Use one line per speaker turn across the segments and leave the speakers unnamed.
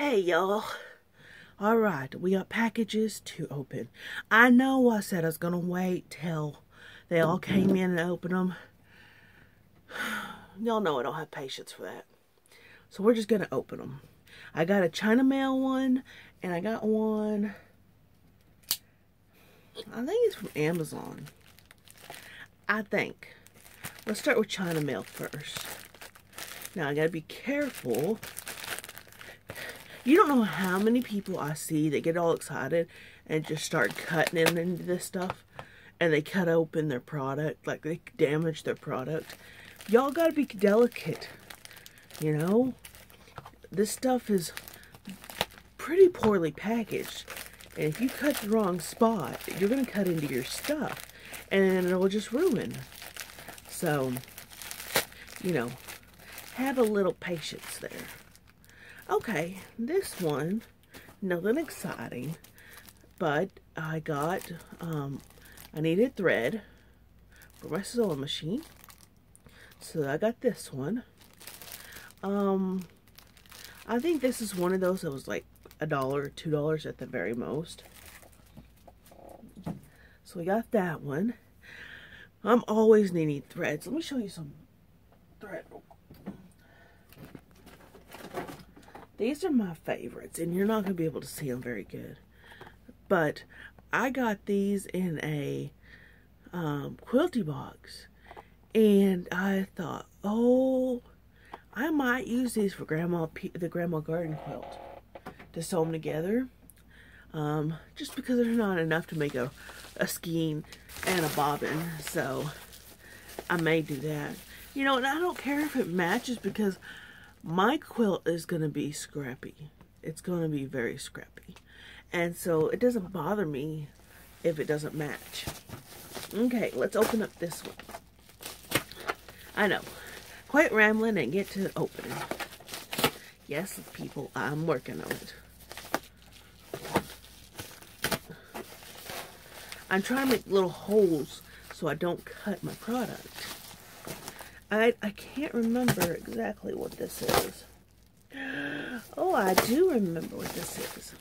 Hey, y'all. All right, we got packages to open. I know I said I was going to wait till they all came in and open them. Y'all know I don't have patience for that. So we're just going to open them. I got a China Mail one, and I got one, I think it's from Amazon. I think. Let's start with China Mail first. Now, I got to be careful you don't know how many people I see that get all excited and just start cutting into this stuff. And they cut open their product, like they damage their product. Y'all gotta be delicate, you know? This stuff is pretty poorly packaged. And if you cut the wrong spot, you're gonna cut into your stuff. And it'll just ruin. So, you know, have a little patience there. Okay, this one, nothing exciting, but I got, um, I needed thread for my sewing machine. So I got this one. Um, I think this is one of those that was like a dollar, two dollars at the very most. So we got that one. I'm always needing threads. Let me show you some thread These are my favorites, and you're not going to be able to see them very good. But I got these in a um, quilty box, and I thought, oh, I might use these for Grandma the Grandma Garden quilt to sew them together. Um, just because there's not enough to make a, a skein and a bobbin, so I may do that. You know, and I don't care if it matches because my quilt is going to be scrappy. It's going to be very scrappy. And so it doesn't bother me if it doesn't match. Okay, let's open up this one. I know. Quite rambling and get to opening. Yes, people, I'm working on it. I'm trying to make little holes so I don't cut my product. I, I can't remember exactly what this is. Oh, I do remember what this is.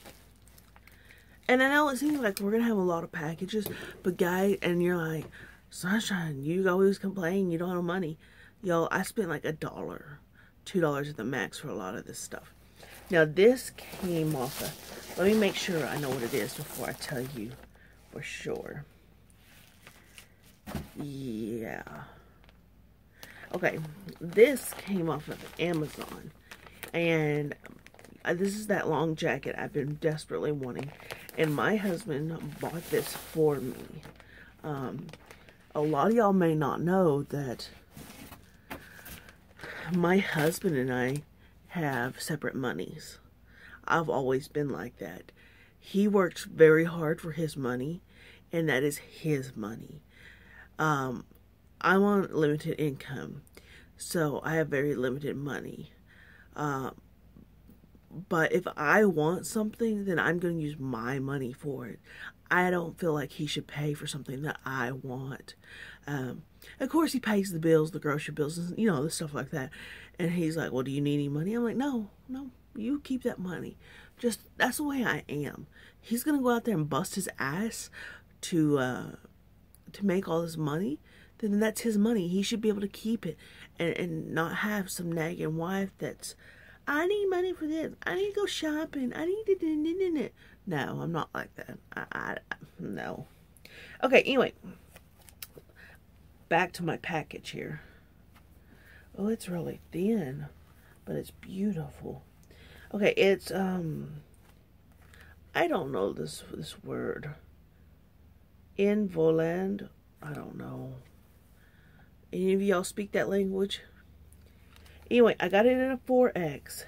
And I know it seems like we're going to have a lot of packages, but guy, and you're like, Sunshine, you always complain you don't have money. Yo, I spent like a dollar, two dollars at the max for a lot of this stuff. Now this came off of, let me make sure I know what it is before I tell you for sure. Yeah. Okay, this came off of Amazon. And this is that long jacket I've been desperately wanting. And my husband bought this for me. Um, a lot of y'all may not know that my husband and I have separate monies. I've always been like that. He works very hard for his money, and that is his money. Um, I'm on limited income, so I have very limited money. Uh, but if I want something, then I'm going to use my money for it. I don't feel like he should pay for something that I want. Um, of course, he pays the bills, the grocery bills, and, you know, the stuff like that. And he's like, well, do you need any money? I'm like, no, no, you keep that money. Just, that's the way I am. He's going to go out there and bust his ass to, uh, to make all this money then that's his money. He should be able to keep it and, and not have some nagging wife that's, I need money for this. I need to go shopping. I need to. No, I'm not like that. I, I, no. Okay, anyway. Back to my package here. Oh, it's really thin, but it's beautiful. Okay, it's, um, I don't know this, this word. In Voland, I don't know. Any of y'all speak that language? Anyway, I got it in a 4X.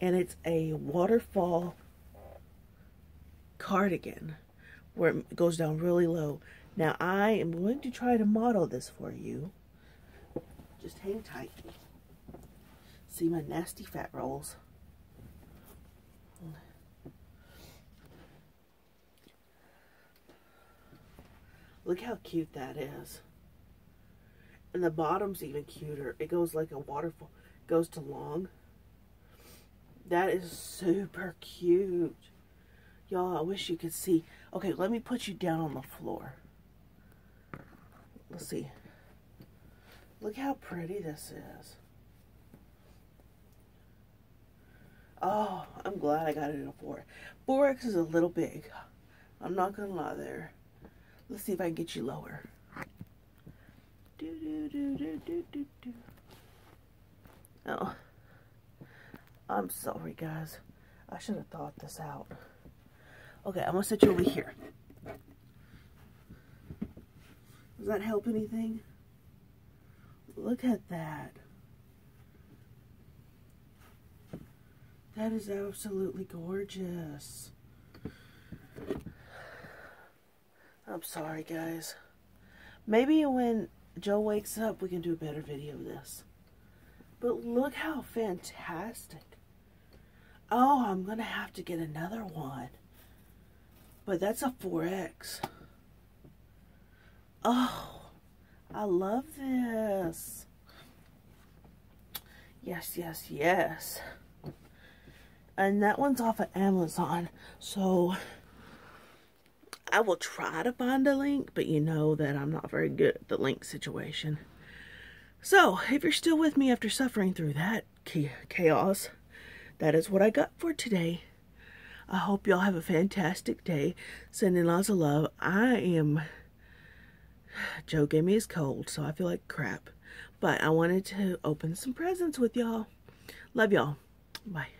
And it's a waterfall cardigan where it goes down really low. Now, I am going to try to model this for you. Just hang tight. See my nasty fat rolls. Look how cute that is. And the bottom's even cuter. It goes like a waterfall. It goes to long. That is super cute. Y'all, I wish you could see. Okay, let me put you down on the floor. Let's see. Look how pretty this is. Oh, I'm glad I got it in a 4. 4X is a little big. I'm not going to lie there. Let's see if I can get you lower. Do, do, do, do, do, do, do. Oh. I'm sorry, guys. I should have thought this out. Okay, I'm going to set you over here. Does that help anything? Look at that. That is absolutely gorgeous. I'm sorry, guys. Maybe when Joe wakes up, we can do a better video of this. But look how fantastic. Oh, I'm going to have to get another one. But that's a 4X. Oh, I love this. Yes, yes, yes. And that one's off of Amazon. So I will try to find a link, but you know that I'm not very good at the link situation. So, if you're still with me after suffering through that chaos, that is what I got for today. I hope y'all have a fantastic day. Sending lots of love. I am Joe gave me his cold, so I feel like crap. But I wanted to open some presents with y'all. Love y'all. Bye.